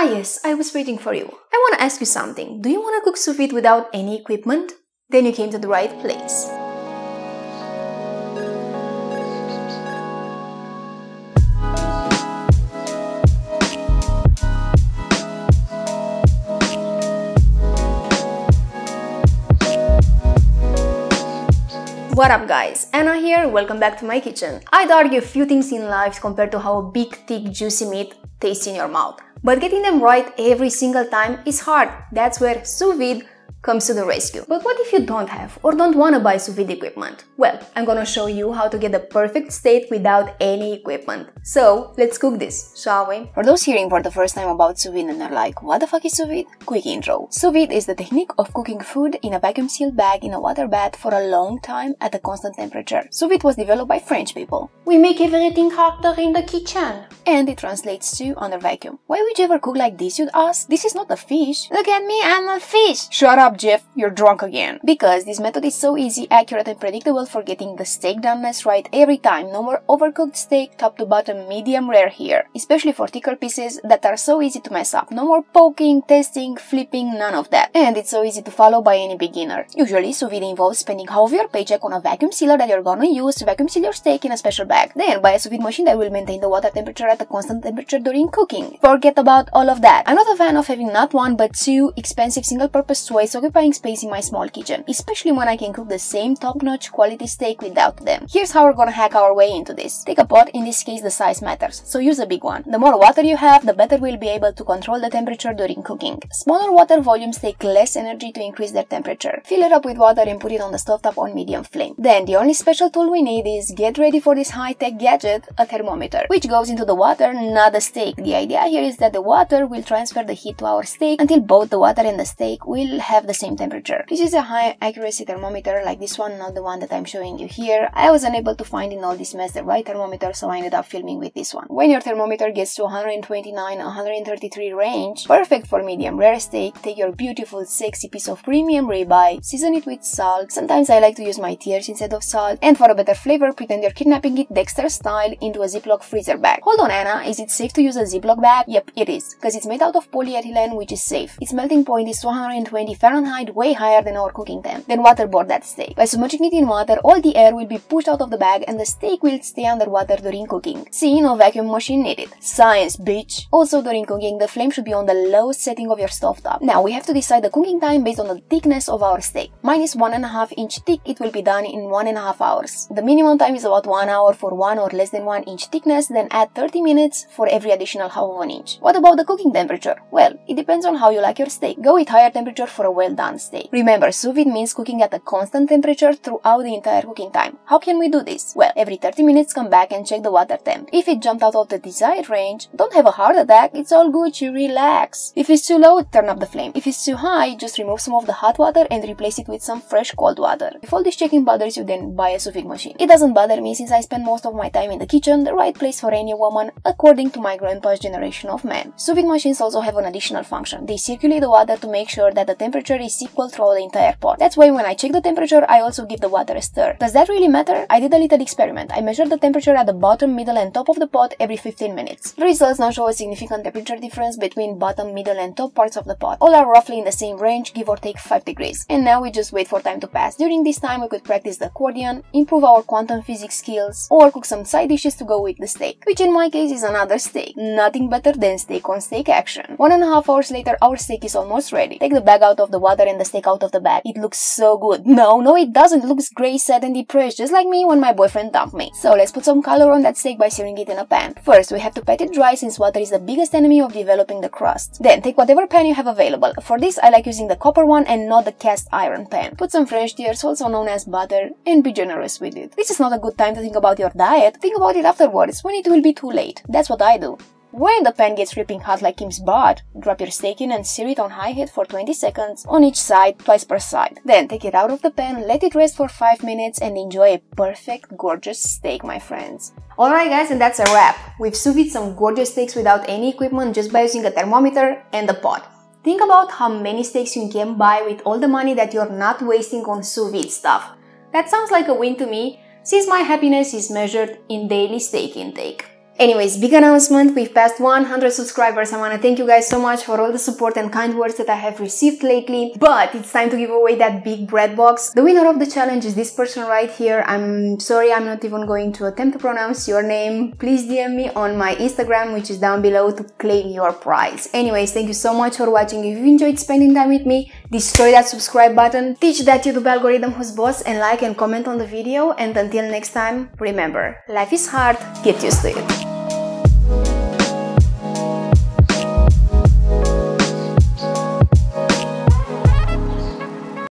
Ah yes, I was waiting for you. I want to ask you something. Do you want to cook sous vide without any equipment? Then you came to the right place. What up guys, Anna here, welcome back to my kitchen. I'd argue a few things in life compared to how big, thick, juicy meat tastes in your mouth. But getting them right every single time is hard. That's where sous vide comes to the rescue. But what if you don't have or don't want to buy sous vide equipment? Well, I'm gonna show you how to get the perfect state without any equipment. So, let's cook this, shall we? For those hearing for the first time about sous vide and are like, what the fuck is sous vide? Quick intro. Sous vide is the technique of cooking food in a vacuum sealed bag in a water bath for a long time at a constant temperature. Sous vide was developed by French people. We make everything harder in the kitchen. And it translates to under vacuum. Why would you ever cook like this, you'd ask? This is not a fish. Look at me, I'm a fish. Shut up, Jeff, you're drunk again. Because this method is so easy, accurate, and predictable for getting the steak doneness right every time. No more overcooked steak, top to bottom, medium rare here. Especially for thicker pieces that are so easy to mess up. No more poking, testing, flipping, none of that. And it's so easy to follow by any beginner. Usually, sous vide involves spending half of your paycheck on a vacuum sealer that you're gonna use to vacuum seal your steak in a special bag. Then buy a sous vide machine that will maintain the water temperature at a constant temperature during cooking. Forget about all of that. I'm not a fan of having not one but two expensive single-purpose toys occupying space in my small kitchen, especially when I can cook the same top-notch quality steak without them. Here's how we're gonna hack our way into this. Take a pot, in this case the size matters, so use a big one. The more water you have, the better we'll be able to control the temperature during cooking. Smaller water volumes take less energy to increase their temperature. Fill it up with water and put it on the stovetop on medium flame. Then the only special tool we need is get ready for this high-tech gadget, a thermometer, which goes into the water, not the steak. The idea here is that the water will transfer the heat to our steak until both the water and the steak will have the same temperature. This is a high accuracy thermometer like this one, not the one that I'm showing you here. I was unable to find in all this mess the right thermometer, so I ended up filming with this one. When your thermometer gets to 129, 133 range, perfect for medium rare steak, take your beautiful sexy piece of premium ribeye, season it with salt. Sometimes I like to use my tears instead of salt. And for a better flavor, pretend you're kidnapping it Dexter style into a Ziploc freezer bag. Hold on Anna, is it safe to use a Ziploc bag? Yep, it is, because it's made out of polyethylene which is safe. Its melting point is 220 Fahrenheit, way higher than our cooking temp. Then waterboard that steak. By submerging it in water, all the air will be pushed out of the bag and the steak will stay underwater during cooking. See, no vacuum machine needed. Science, bitch! Also during cooking, the flame should be on the lowest setting of your stovetop. Now, we have to decide the cooking time based on the thickness of our steak. Mine is 1.5 inch thick, it will be done in 1.5 hours. The minimum time is about 1 hour for 1 or less than 1 inch thickness, then add 30 minutes for every additional half of an inch. What about the cooking temperature? Well, it depends on how you like your steak. Go with higher temperature for a well done steak. Remember, sous vide means cooking at a constant temperature throughout the entire cooking time. How can we do this? Well, every 30 minutes come back and check the water temp. If it jumped out of the desired range, don't have a heart attack, it's all good, you relax. If it's too low, turn up the flame. If it's too high, just remove some of the hot water and replace it with some fresh cold water. If all this checking bothers you, then buy a sous vide machine. It doesn't bother me since I spend most of my time in the kitchen, the right place for any woman, according to my grandpa's generation of men. Sous vide machines also have an additional function. They circulate the water to make sure that the temperature is equal throughout the entire pot. That's why when I check the temperature, I also give the water a stir. Does that really matter? I did a little experiment. I measured the temperature at the bottom, middle and top of the pot every 15 minutes. The results now show a significant temperature difference between bottom, middle and top parts of the pot. All are roughly in the same range, give or take 5 degrees. And now we just wait for time to pass. During this time, we could practice the accordion, improve our quantum physics skills, or cook some side dishes to go with the steak, which in my case is another steak. Nothing better than steak on steak action. One and a half hours later, our steak is almost ready. Take the bag out of the water and the steak out of the bag. It looks so good. No, no it doesn't. It looks grey, sad and depressed, just like me when my boyfriend dumped me. So let's put some color on that steak by searing it in a pan. First, we have to pat it dry since water is the biggest enemy of developing the crust. Then, take whatever pan you have available. For this, I like using the copper one and not the cast iron pan. Put some fresh tears, also known as butter, and be generous with it. This is not a good time to think about your diet. Think about it afterwards, when it will be too late. That's what I do. When the pan gets ripping hot like Kim's butt, drop your steak in and sear it on high heat for 20 seconds on each side, twice per side. Then take it out of the pan, let it rest for 5 minutes and enjoy a perfect, gorgeous steak, my friends. Alright guys, and that's a wrap. We've sous vide some gorgeous steaks without any equipment just by using a thermometer and a pot. Think about how many steaks you can buy with all the money that you're not wasting on sous vide stuff. That sounds like a win to me, since my happiness is measured in daily steak intake. Anyways, big announcement, we've passed 100 subscribers. I wanna thank you guys so much for all the support and kind words that I have received lately, but it's time to give away that big bread box. The winner of the challenge is this person right here. I'm sorry, I'm not even going to attempt to pronounce your name. Please DM me on my Instagram, which is down below to claim your prize. Anyways, thank you so much for watching. If you enjoyed spending time with me, destroy that subscribe button, teach that YouTube algorithm who's boss, and like and comment on the video. And until next time, remember, life is hard, get used to it.